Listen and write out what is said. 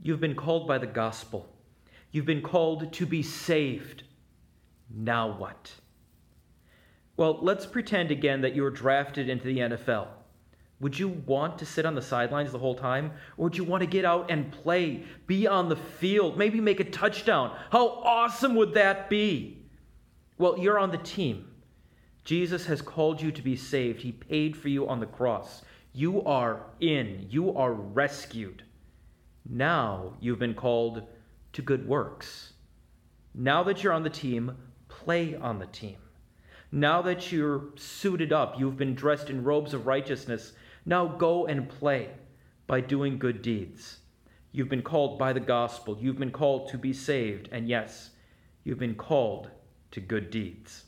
You've been called by the gospel. You've been called to be saved. Now what? Well, let's pretend again that you were drafted into the NFL. Would you want to sit on the sidelines the whole time? Or would you want to get out and play, be on the field, maybe make a touchdown? How awesome would that be? Well, you're on the team. Jesus has called you to be saved. He paid for you on the cross. You are in, you are rescued. Now you've been called to good works. Now that you're on the team, play on the team. Now that you're suited up, you've been dressed in robes of righteousness, now go and play by doing good deeds. You've been called by the gospel. You've been called to be saved. And yes, you've been called to good deeds.